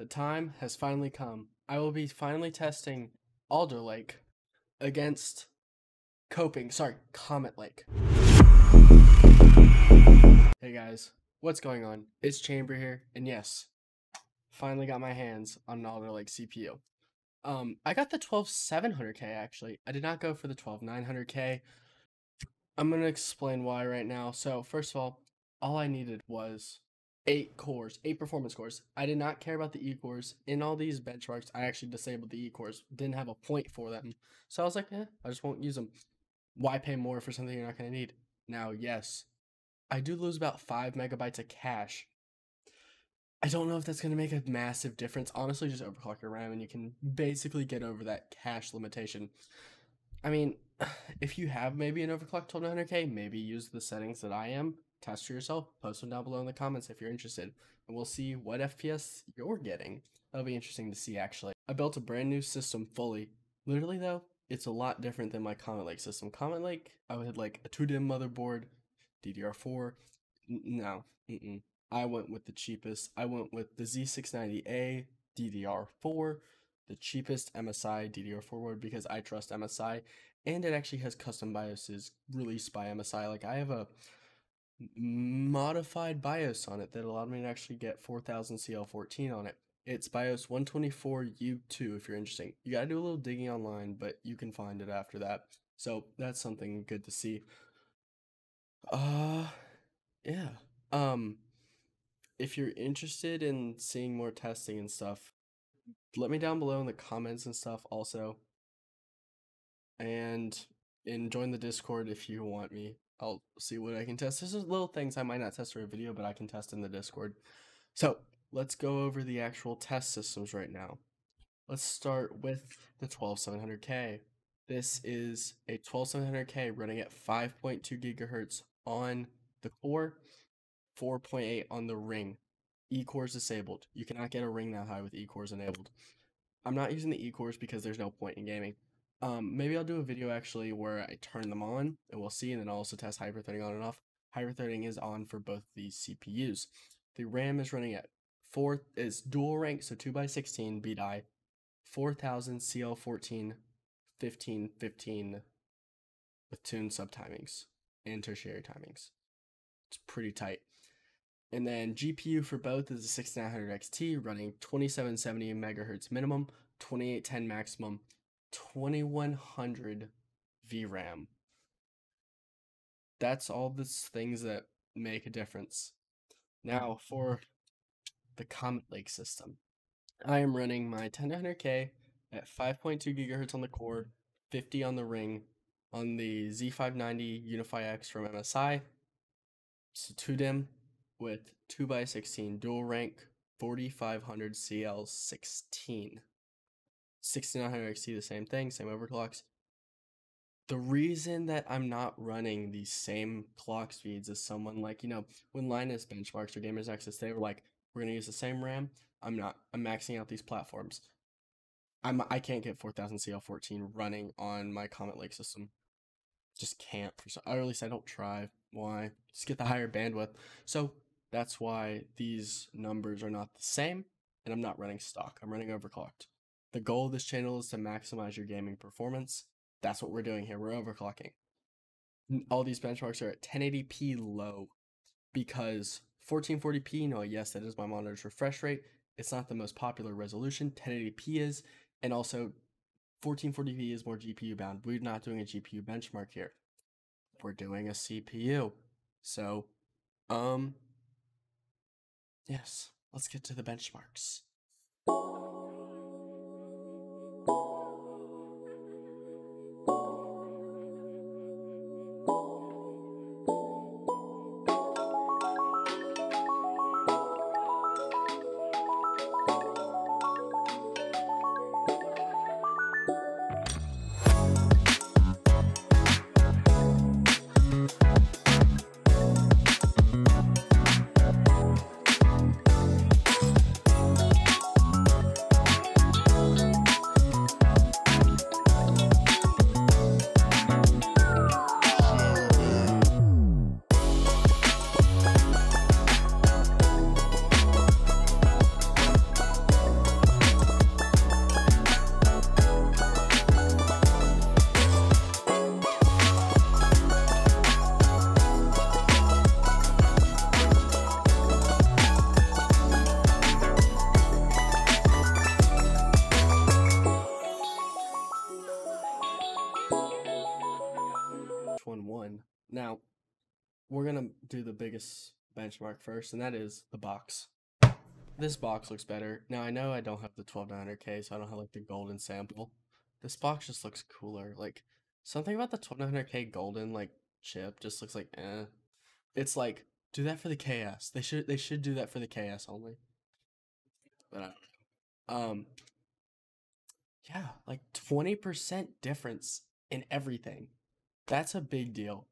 The time has finally come. I will be finally testing Alder Lake against Coping, sorry, Comet Lake. Hey guys, what's going on? It's Chamber here, and yes, finally got my hands on an Alder Lake CPU. Um, I got the 12700K actually. I did not go for the 12900K. I'm gonna explain why right now. So first of all, all I needed was eight cores, eight performance cores. I did not care about the E cores. In all these benchmarks, I actually disabled the E cores. Didn't have a point for them. So I was like, eh, I just won't use them. Why pay more for something you're not going to need? Now, yes, I do lose about five megabytes of cache. I don't know if that's going to make a massive difference. Honestly, just overclock your RAM and you can basically get over that cache limitation. I mean, if you have maybe an overclock 1200K, maybe use the settings that I am test for yourself. Post them down below in the comments if you're interested, and we'll see what FPS you're getting. That'll be interesting to see actually. I built a brand new system fully. Literally though, it's a lot different than my Comet Lake system. Comet Lake, I had like a 2DIMM motherboard, DDR4. no, mm-mm. I went with the cheapest. I went with the Z690A DDR4, the cheapest MSI DDR4 board because I trust MSI, and it actually has custom BIOSes released by MSI. Like I have a modified BIOS on it that allowed me to actually get 4000 CL14 on it. It's BIOS 124U2 if you're interested. You gotta do a little digging online, but you can find it after that. So that's something good to see. Uh, yeah. Um, if you're interested in seeing more testing and stuff, let me down below in the comments and stuff also. And and join the Discord if you want me. I'll see what I can test. There's little things I might not test for a video, but I can test in the Discord. So let's go over the actual test systems right now. Let's start with the 12700K. This is a 12700K running at 5.2 gigahertz on the core, 4.8 on the ring. E-cores disabled. You cannot get a ring that high with E-cores enabled. I'm not using the E-cores because there's no point in gaming. Um, maybe I'll do a video actually where I turn them on and we'll see, and then I'll also test hyperthreading on and off. Hyperthreading is on for both these CPUs. The RAM is running at four is dual rank, so two by sixteen B-die, four thousand CL 14, 15, 15 with tuned subtimings and tertiary timings. It's pretty tight. And then GPU for both is a 6900 XT running 2770 megahertz minimum, 2810 maximum, 2100 VRAM. That's all the things that make a difference. Now for the Comet Lake system. I am running my 10900K at 5.2 gigahertz on the core, 50 on the ring, on the Z590 Unify X from MSI. It's a 2DIMM with 2x16 dual rank 4500 CL16. 6900 XT, the same thing, same overclocks. The reason that I'm not running the same clock speeds as someone like, you know, when Linus benchmarks or Gamers Nexus, they were like, we're going to use the same RAM. I'm not. I'm maxing out these platforms. I'm, I can't get 4000 CL14 running on my Comet Lake system. Just can't. Or at least I don't try. Why? Just get the higher bandwidth. So that's why these numbers are not the same, and I'm not running stock. I'm running overclocked. The goal of this channel is to maximize your gaming performance. That's what we're doing here. We're overclocking. All these benchmarks are at 1080p low because 1440p, no, yes, that is my monitor's refresh rate. It's not the most popular resolution. 1080p is, and also 1440p is more GPU bound. We're not doing a GPU benchmark here. We're doing a CPU. So, um, yes, let's get to the benchmarks. We're gonna do the biggest benchmark first, and that is the box. This box looks better. Now I know I don't have the 12900K, so I don't have like the golden sample. This box just looks cooler. Like something about the 12900K golden like chip just looks like eh. It's like do that for the KS. They should they should do that for the KS only. But I, um yeah, like 20% difference in everything. That's a big deal.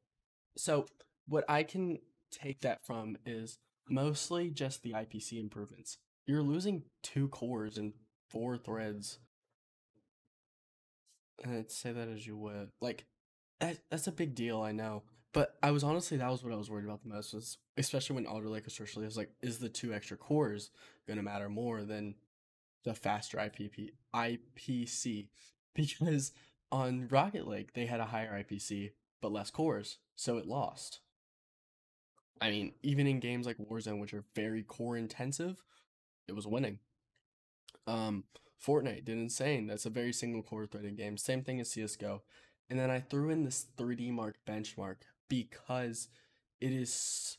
So, what I can take that from is mostly just the IPC improvements. You're losing two cores and four threads. And say that as you would. Like, that, that's a big deal, I know. But I was honestly, that was what I was worried about the most, was especially when Alder Lake was like, is the two extra cores going to matter more than the faster IPP, IPC? Because on Rocket Lake, they had a higher IPC, but less cores, so it lost. I mean, even in games like Warzone, which are very core intensive, it was winning. Um, Fortnite did insane. That's a very single core threaded game. Same thing as CSGO. And then I threw in this 3D Mark benchmark because it is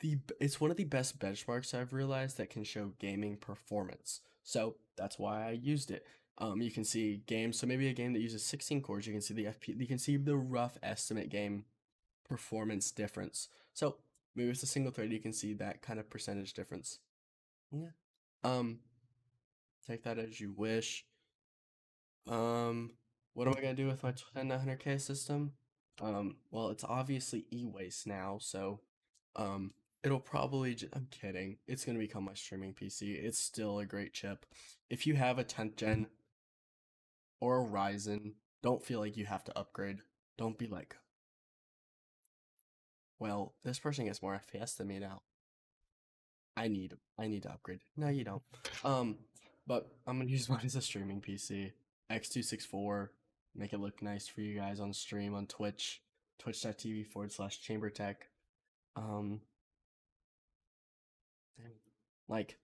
the it's one of the best benchmarks I've realized that can show gaming performance. So that's why I used it. Um, you can see games. So maybe a game that uses 16 cores, you can see the FP. You can see the rough estimate game performance difference. So maybe it's a single thread. You can see that kind of percentage difference. Yeah. Um, take that as you wish. Um, what am I gonna do with my 10900K system? Um, well, it's obviously e-waste now, so um, it'll probably. J- I'm kidding. It's gonna become my streaming PC. It's still a great chip. If you have a 10th gen or a Ryzen, don't feel like you have to upgrade. Don't be like, well, this person gets more FPS than me now. I need I need to upgrade. No, you don't. Um, but I'm gonna use mine as a streaming PC. X264. Make it look nice for you guys on stream on Twitch. Twitch.tv forward slash chamber tech. Um like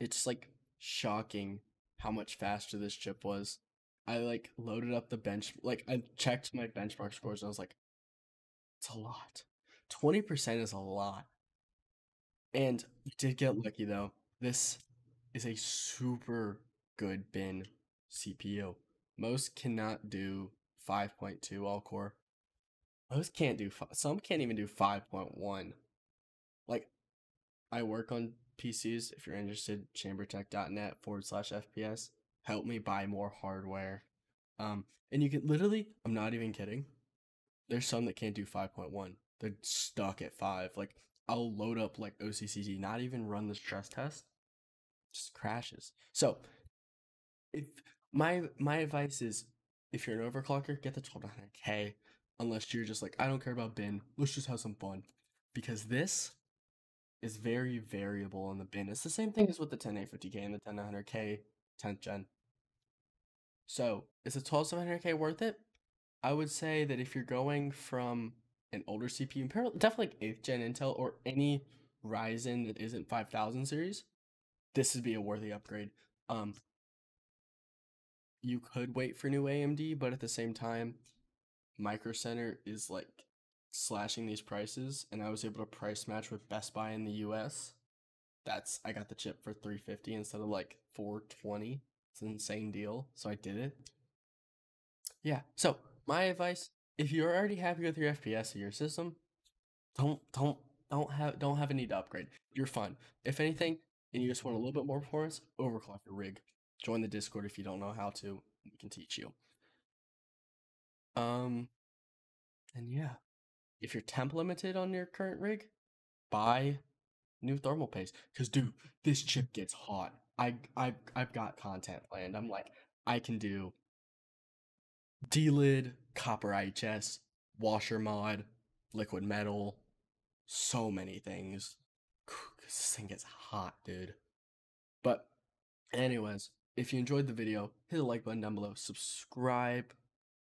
it's like shocking how much faster this chip was. I like loaded up the bench like I checked my benchmark scores and I was like, it's a lot. 20% is a lot. And you did get lucky though. This is a super good bin CPU. Most cannot do 5.2 all core. Most can't do some can't even do 5.1. Like I work on PCs. If you're interested, chambertech.net forward slash FPS. Help me buy more hardware. Um, and you can literally, I'm not even kidding. There's some that can't do 5.1. They're stuck at 5. Like, I'll load up like OCCT, not even run the stress test, just crashes. So, if my my advice is, if you're an overclocker, get the 1200K. Unless you're just like, I don't care about bin. Let's just have some fun, because this is very variable in the bin. It's the same thing as with the 10850K and the 10900K 10th gen. So, is the 12700K worth it? I would say that if you're going from an older CPU, definitely like 8th gen Intel or any Ryzen that isn't 5000 series, this would be a worthy upgrade. Um, you could wait for new AMD, but at the same time, Micro Center is like slashing these prices, and I was able to price match with Best Buy in the US. That's I got the chip for 350 instead of like 420. It's an insane deal, so I did it. Yeah. So my advice: if you're already happy with your FPS of your system, don't don't don't have don't have a need to upgrade. You're fine. If anything, and you just want a little bit more performance, overclock your rig. Join the Discord if you don't know how to. We can teach you. Um, and yeah, if you're temp limited on your current rig, buy new thermal paste. Cause dude, this chip gets hot. I I I've got content planned. I'm like, I can do D-lid, copper IHS, washer mod, liquid metal, so many things. This thing gets hot, dude. But anyways, if you enjoyed the video, hit the like button down below, subscribe,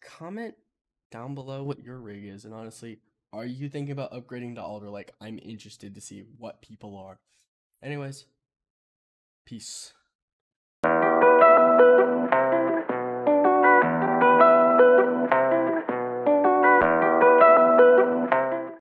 comment down below what your rig is, and honestly, are you thinking about upgrading to Alder Lake, I'm interested to see what people are. Anyways, peace.